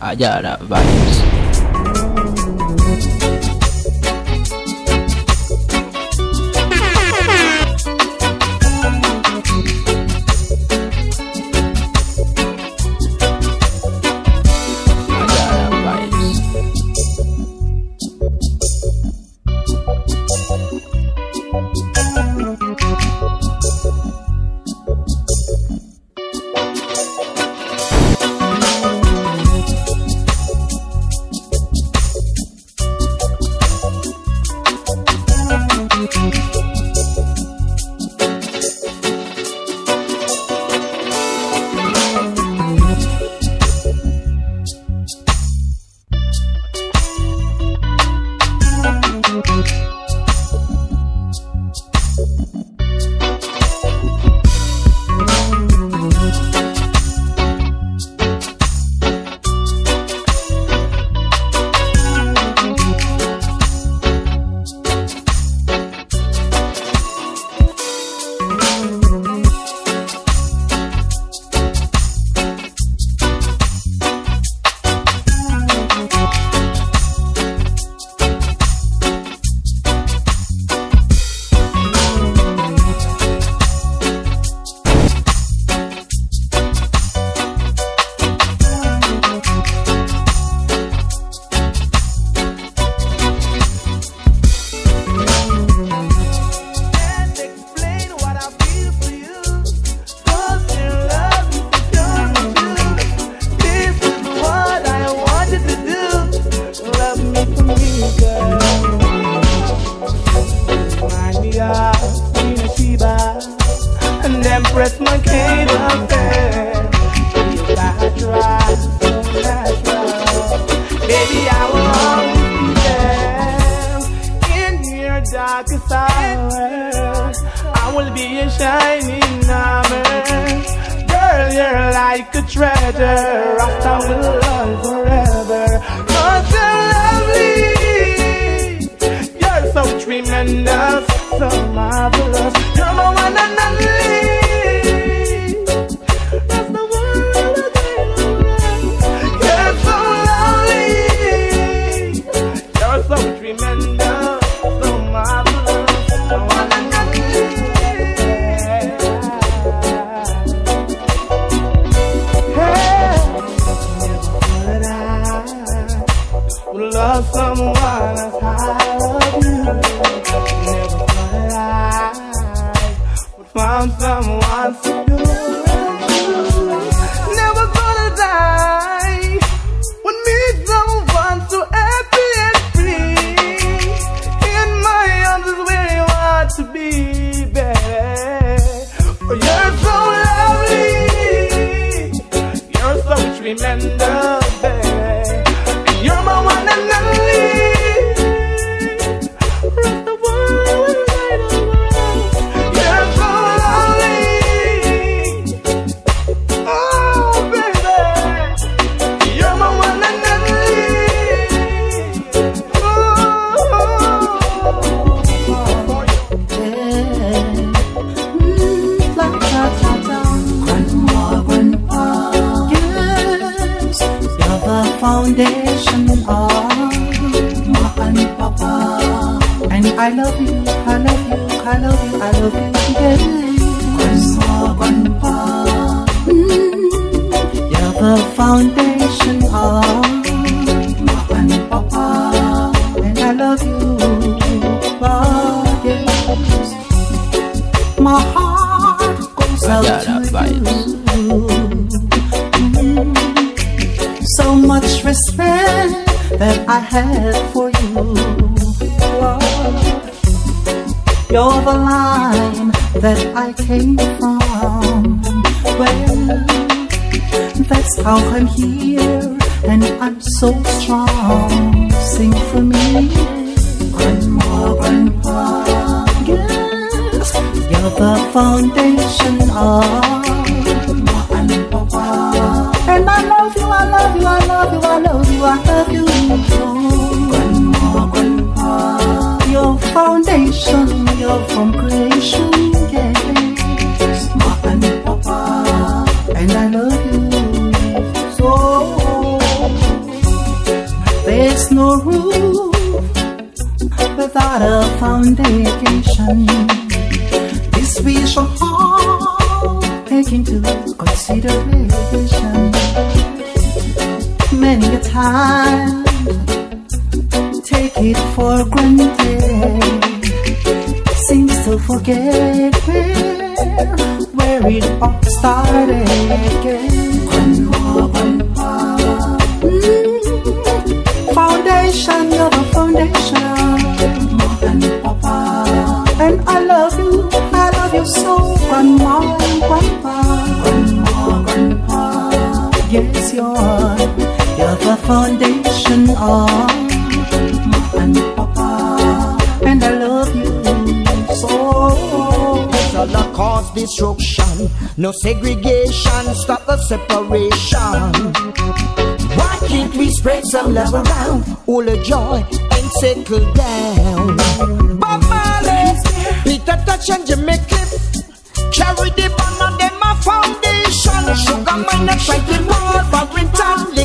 hallar a varios. comigo, cara. Vibes. So much respect that I had for you. You're the line that I came from. Well, that's how I'm here, and I'm so strong. Sing for me. the foundation of Mama and Papa. And I love you, I love you, I love you, I love you, I love you. Grandma, your foundation, you're from creation, yeah. Mama and Papa, and I love you so. There's no roof without a foundation. We shall all take into consideration. Many a time, take it for granted. Seems to forget where, where it all started again. Grandma, grandpa. Mm, foundation, you're the foundation. Foundation of mom and papa. And I love you so. Dollar cause destruction, no segregation, stop the separation. Why can't we spread some love around, all the joy and settle down? Bob Marley, Peter Tosh and Jimmy Cliff, carry the banner, them a foundation. Sugar man a fighting war, Barrington.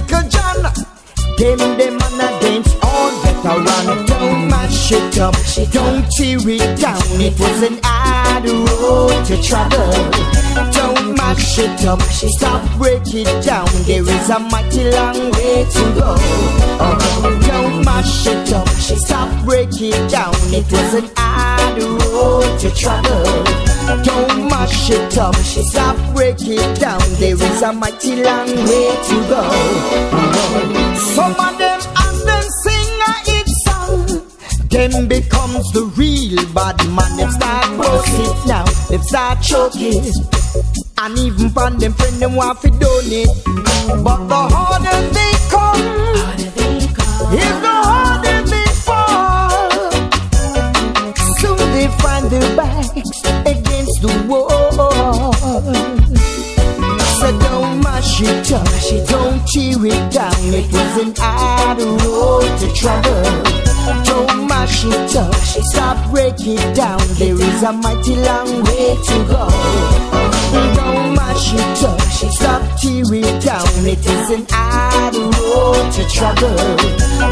Them, them and a dance all veteran. Don't mash it up, don't tear it down. It was an hard road to travel. Don't mash it up, stop break it down. There is a mighty long way to go. Oh, don't mash it up, stop break it down. It was an hard road to travel. Don't mash it up, stop break it down. There is a mighty long way to go. Some of them as them sing a hit song. Them becomes the real bad man. Them start boast it now. Them start choking And even from them friend them want to donate. But the harder they come Is the harder they fall Soon they find their backs against the wall mash it up, don't tear it down. It was an hard road to travel. Don't mash it up, stop break it down. There is a mighty long way to go. Don't mash it up, stop tear it down. It is an hard road to travel.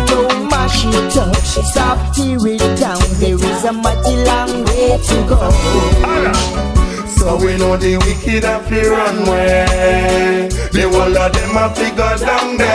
Don't mash it up, stop tear it down. There is a mighty long way to go. So we know the wicked have to run way. The whole of them have to go down there.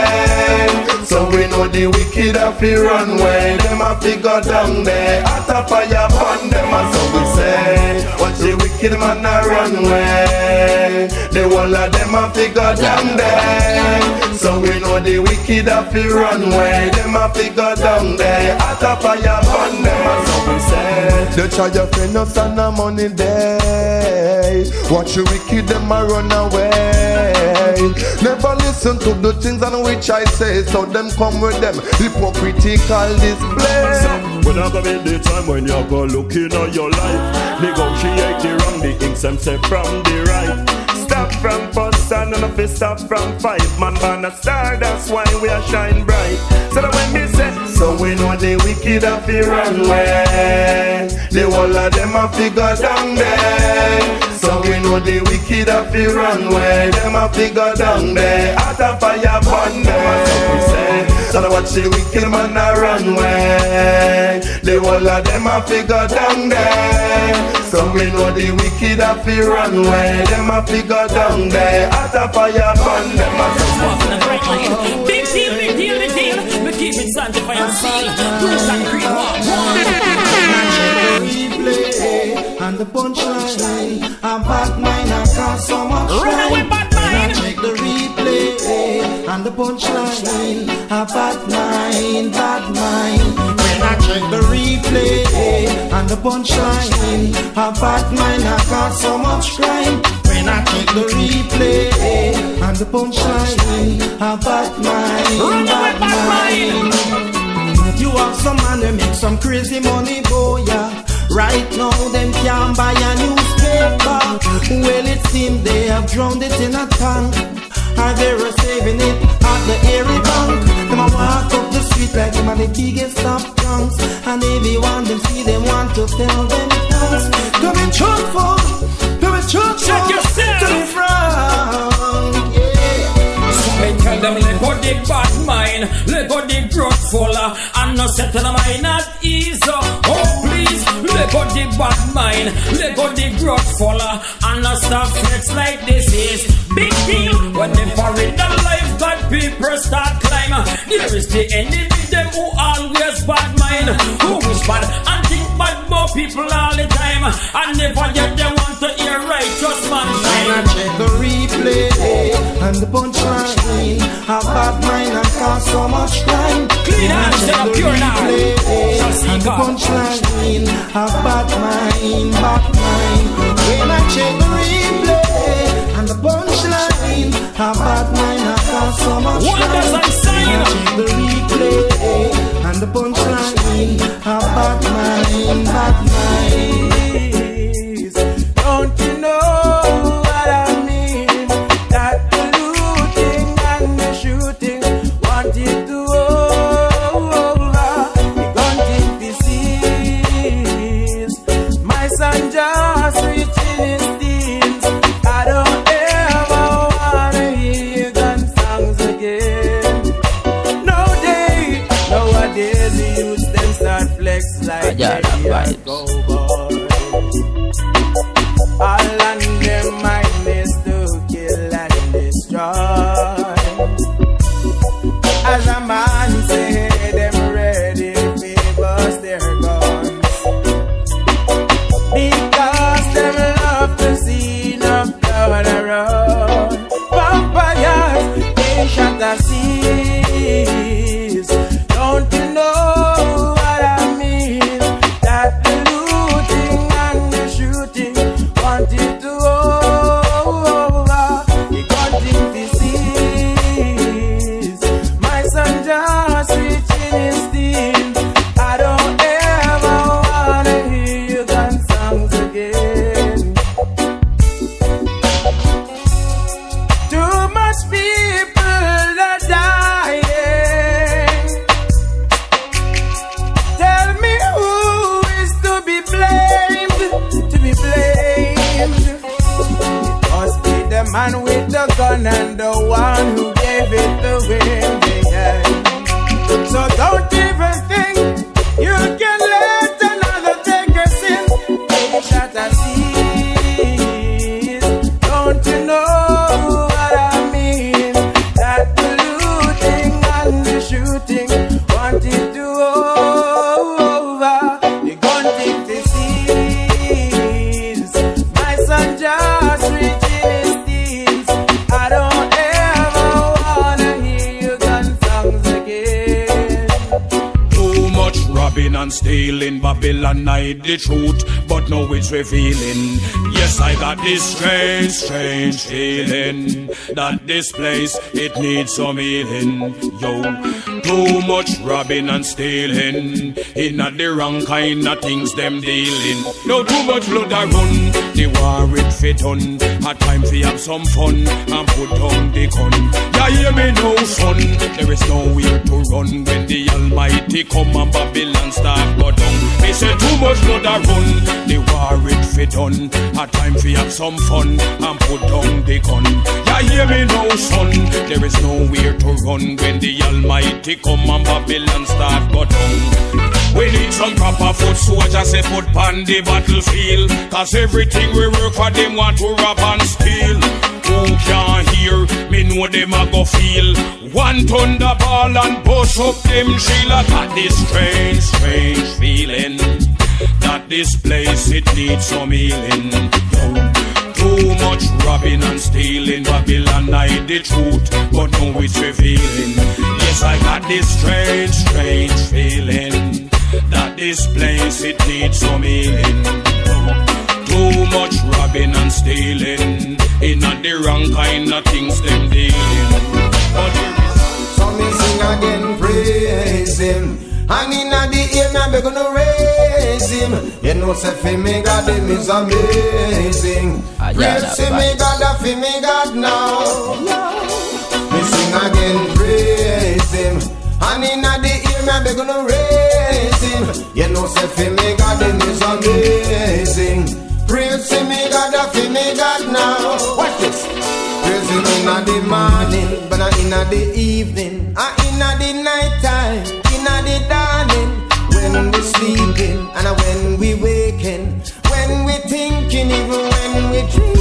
We know the wicked have to run way. Them have to go down there. At a fire upon them, and so we say. Watch the wicked man a run way. The whole of them have to go down there. So we know the wicked have to run way. Them have to go down there. At a fire upon them, and so we say. They try to friend us on the money day. Watch the wicked them a run away. Never listen to the things on which I say. So them come with them hypocritical display. When I go in the time when you go looking at your life, negotiate the wrong, the inks them say from the right. Stop from first and none of stop from fight. Man, man, a star, that's why we are shine bright. So that when me say, So we know the wicked have to run away. The whole of them have to go down there. So we know the wicked have to run away. Them have to go down there. Out of fire burn them. So now watch the wicked man a run away. The whole of them have figure down there. So we know the wicked have to run away. Them have figure down there. Out of fire burn them. Big deal, big deal, big deal. We keep it sanctified and sealed. Bruce and Green Walk replay and the punchline. I'm bad mind, I cause so much Run away, the replay and the punchline. A bad mind, bad mind. When I check the replay and the punchline. A bad mind, I got so much crime. When I check the replay and the punchline. A bad mind, bad mind. You have some man that make some crazy money, boy, yeah. Right now, them can't buy a newspaper. Well, it seems they have drowned it in a tank. Or they were saving it at the Airy Bank. Them a walk up the street like them are the biggest of drunks. And everyone them see them want to tell them thanks. To be truthful, to be truthful, Check yourself. to be frank. Me tell them let go the bad mind, let go the grudgeful, and no settle mind at ease. Oh please, let go the bad mind, let go the grudgeful, and no stop flex like this is big deal. When they foreign the life, God people start climb. There is the enemy, them who always bad mind, who wish bad and think bad about people all the time, and never yet they want to and the punchline. How bad mind and cause so much crime. Clean And I hands and the pure now. replay Shall see and the punchline. How bad mind, bad mind. When I check the replay and the punchline. How bad mind and cause so much crime. and sign. When I check the replay and the punchline. How bad mind, bad mind. The truth, but now it's revealing. Yes, I got this strange, strange feeling that this place it needs some healing. Yo, too much robbing and stealing, in the wrong kind of things them dealing. No too much blood I run, the war it fit on. A time for have some fun and put down the gun. Yeah, hear me now, son. There is nowhere to run when the Almighty come and Babylon start go down. Me say too much blood I run, the war it fit on. A time for have some fun and put down the gun. Yeah, hear me now, son. There is nowhere to run when the Almighty come and Babylon start go down. We need some proper foot soldiers say put on the battlefield. Cause everything we work for them want to rob and steal. Who can hear? Me know them a go feel. One thunderball and bust up them shield. I got this strange, strange feeling. That this place it needs some healing. Yo. Too much robbing and stealing. Babylon hide the truth, but now it's revealing. Yes, I got this strange, strange feeling that this place it needs some healing. Too much robbing and stealing, in the wrong kind of things them dealing. But So me sing again, praise him. And in the me be gonna raise him. You know, say for me, God, him is amazing. Ah, Praise that him, me. God, that for me, God now. Me sing again, praise him. And in the ear, me be gonna raise him. You know, say for me, God, him is amazing. Praise him, me God, that for me, God now. Watch this. Praise him in the morning, but not in the evening. And in inna the night time, inna the dawning, when we sleeping and when we waking, when we thinking, even when we dreaming.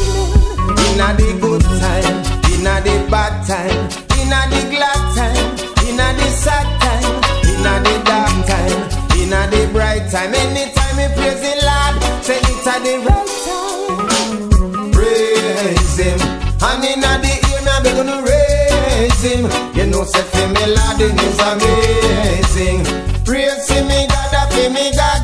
Inna the good time, inna the bad time, inna the glad time, inna the sad time, inna the dark time, inna the bright time. Anytime we praise the Lord, say it's at the right time. Praise Him, and inna the ear, me be gonna raise Him. You know, say for me, Lord, it is amazing. Praise Him, me God, feel me God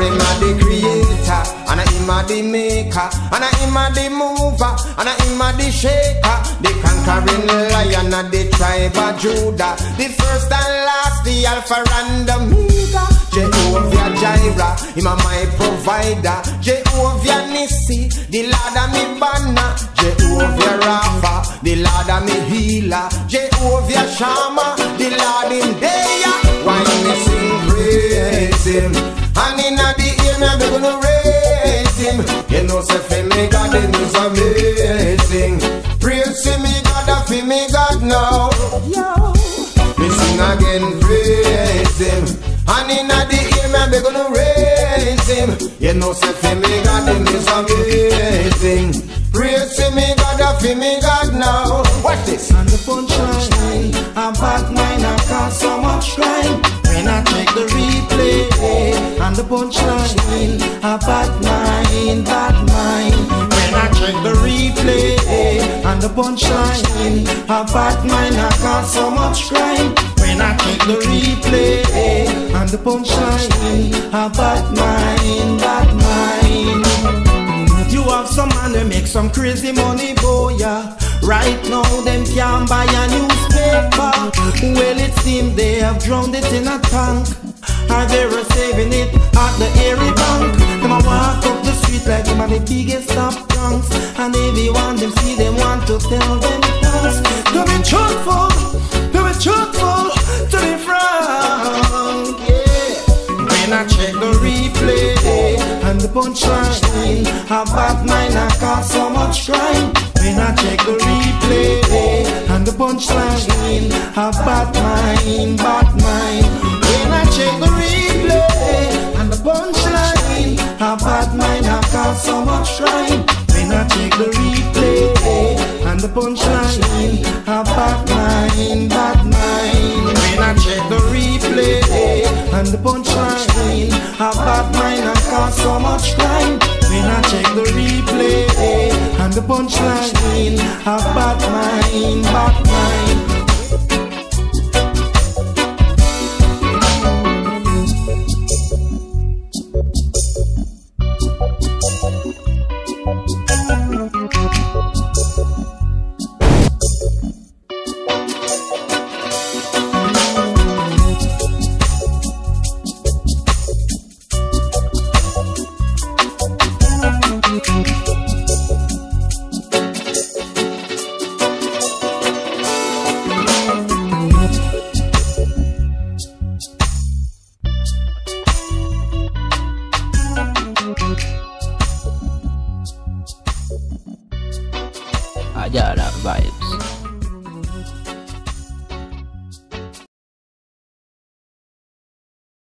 Him a the creator, and a him a the maker, and a him a the mover, and a him a the shaker, the conquering lion of the tribe of Judah, the first and last, the Alpha and the Omega. Jehovah Jireh, him a my provider. Jehovah Nissi, the Lord of me banner. Jehovah Rapha, the Lord of me healer. Jehovah Shammah, the Lord in day. Why me sing praise him? And inna be gonna raise him. You know say for me God him is amazing. Praise him, me God, feel me God now. Yo. Me sing again, praise him. And inna the ear me be gonna raise him. You know say for me God him is amazing. Praise him, me God, feel me God now. Watch this. And the punchline, a bad mind, I cause so much crime. When I check the replay, and the punchline, a bad mind, bad mind. When I check the replay, and the punchline, a bad mind, I got so much crime. When I check the replay, and the punchline, a bad mind, bad mind. You have some man that make some crazy money, boy. Yeah. Right now, them can't buy a newspaper. Well, it seems they have drowned it in a tank. Or they were saving it at the Airy Bank. Them a walk up the street like them are the biggest of drunks. And everyone them see them want to tell them thanks. To be truthful, to be truthful, to be frank, yeah. When I check the replay and the punchline, a bad mind I cause so much crime. When I check the replay and the punchline, a bad mind, bad mind. Bad mind I cause so much crime. When I check the replay eh, and the punchline, a bad mind, bad mind. When I check the replay eh, and the punchline, a bad mind and cause so much crime. When I check the replay eh, and the punchline, a bad